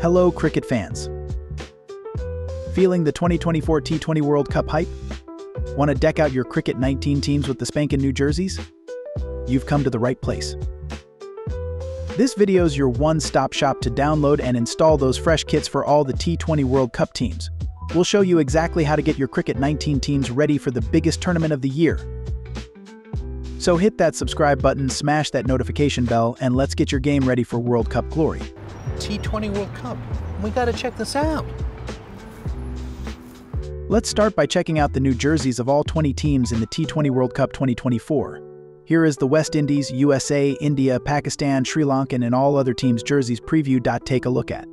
Hello, cricket fans. Feeling the 2024 T20 World Cup hype? Want to deck out your Cricket 19 teams with the spankin' new jerseys? You've come to the right place. This video is your one-stop shop to download and install those fresh kits for all the T20 World Cup teams. We'll show you exactly how to get your Cricket 19 teams ready for the biggest tournament of the year. So hit that subscribe button, smash that notification bell, and let's get your game ready for World Cup glory. T20 World Cup. We gotta check this out. Let's start by checking out the new jerseys of all 20 teams in the T20 World Cup 2024. Here is the West Indies, USA, India, Pakistan, Sri Lankan, and all other teams' jerseys preview. Take a look at.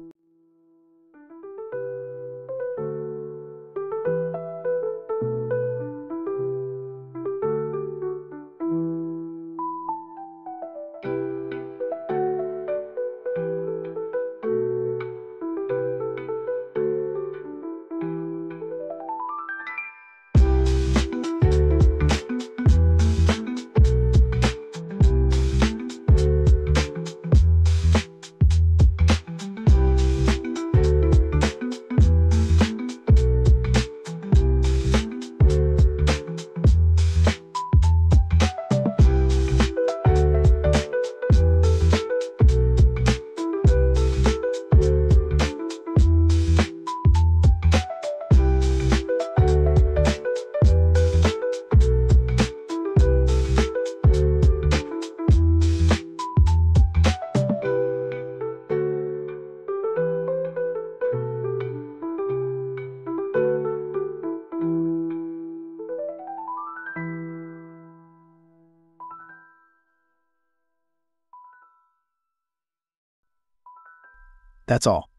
That's all.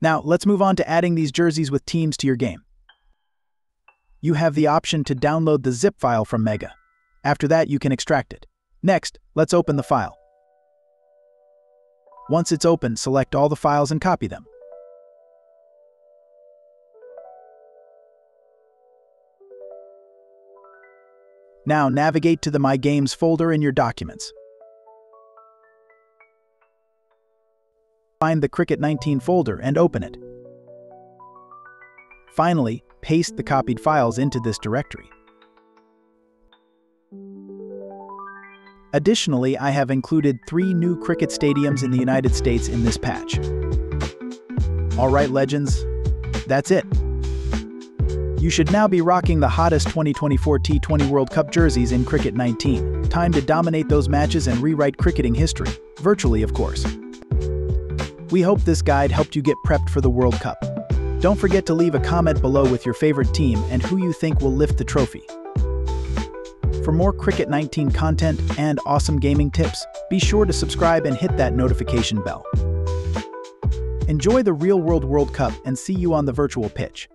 Now, let's move on to adding these jerseys with teams to your game. You have the option to download the zip file from Mega. After that, you can extract it. Next, let's open the file. Once it's open, select all the files and copy them. Now navigate to the My Games folder in your documents. Find the Cricket 19 folder and open it. Finally, paste the copied files into this directory. Additionally, I have included three new cricket stadiums in the United States in this patch. Alright legends, that's it. You should now be rocking the hottest 2024 T20 World Cup jerseys in Cricket 19. Time to dominate those matches and rewrite cricketing history, virtually of course. We hope this guide helped you get prepped for the World Cup. Don't forget to leave a comment below with your favorite team and who you think will lift the trophy. For more Cricket 19 content and awesome gaming tips, be sure to subscribe and hit that notification bell. Enjoy the real-world World Cup and see you on the virtual pitch.